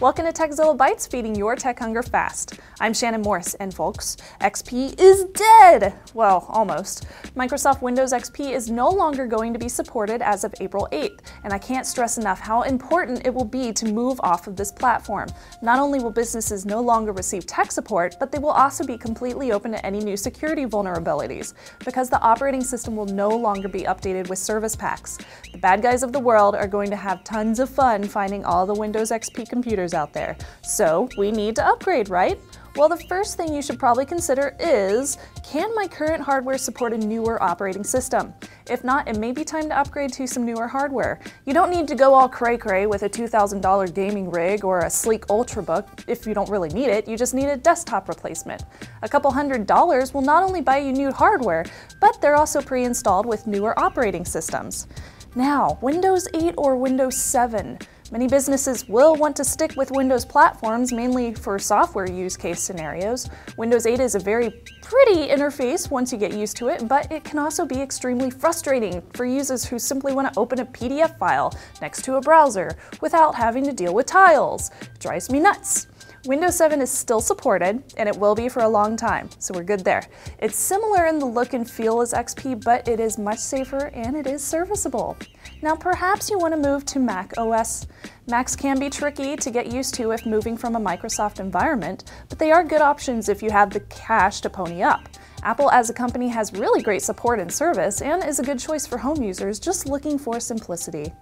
Welcome to Tekzilla Bytes, feeding your tech hunger fast. I'm Shannon Morse, and folks, XP is dead! Well, almost. Microsoft Windows XP is no longer going to be supported as of April 8th, and I can't stress enough how important it will be to move off of this platform. Not only will businesses no longer receive tech support, but they will also be completely open to any new security vulnerabilities, because the operating system will no longer be updated with service packs. The bad guys of the world are going to have tons of fun finding all the Windows XP computers out there. So we need to upgrade, right? Well, the first thing you should probably consider is, can my current hardware support a newer operating system? If not, it may be time to upgrade to some newer hardware. You don't need to go all cray-cray with a $2,000 gaming rig or a sleek Ultrabook if you don't really need it, you just need a desktop replacement. A couple hundred dollars will not only buy you new hardware, but they're also pre-installed with newer operating systems. Now, Windows 8 or Windows 7. Many businesses will want to stick with Windows platforms, mainly for software use case scenarios. Windows 8 is a very pretty interface once you get used to it, but it can also be extremely frustrating for users who simply want to open a PDF file next to a browser without having to deal with tiles. It drives me nuts. Windows 7 is still supported, and it will be for a long time, so we're good there. It's similar in the look and feel as XP, but it is much safer and it is serviceable. Now perhaps you want to move to Mac OS. Macs can be tricky to get used to if moving from a Microsoft environment, but they are good options if you have the cash to pony up. Apple as a company has really great support and service and is a good choice for home users just looking for simplicity.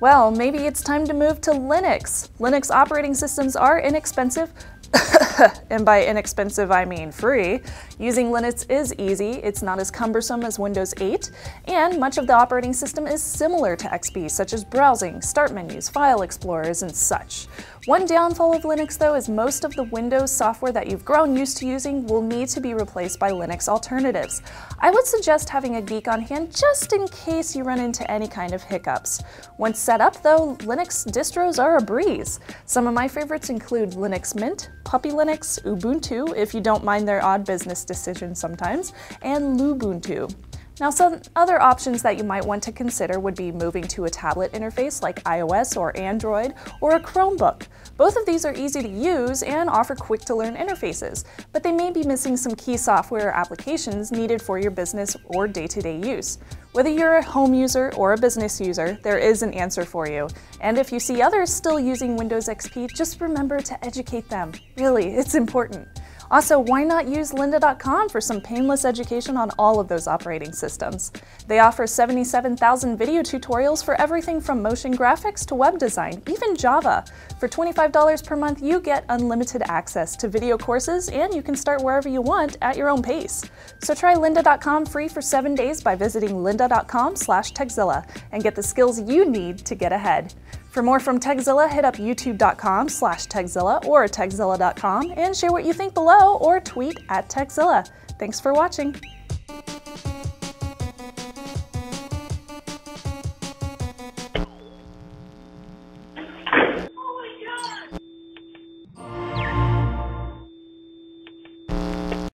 Well, maybe it's time to move to Linux. Linux operating systems are inexpensive, and by inexpensive I mean free. Using Linux is easy, it's not as cumbersome as Windows 8, and much of the operating system is similar to XP, such as browsing, start menus, file explorers, and such. One downfall of Linux though is most of the Windows software that you've grown used to using will need to be replaced by Linux alternatives. I would suggest having a geek on hand just in case you run into any kind of hiccups. Once set up though, Linux distros are a breeze. Some of my favorites include Linux Mint, Puppy Linux, Ubuntu, if you don't mind their odd business decisions sometimes, and Lubuntu. Now some other options that you might want to consider would be moving to a tablet interface like iOS or Android, or a Chromebook. Both of these are easy to use and offer quick to learn interfaces, but they may be missing some key software applications needed for your business or day-to-day -day use. Whether you're a home user or a business user, there is an answer for you. And if you see others still using Windows XP, just remember to educate them. Really, it's important. Also, why not use lynda.com for some painless education on all of those operating systems? They offer 77,000 video tutorials for everything from motion graphics to web design, even Java. For $25 per month, you get unlimited access to video courses and you can start wherever you want at your own pace. So try lynda.com free for seven days by visiting lynda.com slash tekzilla and get the skills you need to get ahead. For more from Tekzilla, hit up youtube.com slash Tekzilla or tekzilla.com and share what you think below or tweet at Tekzilla. Thanks for watching.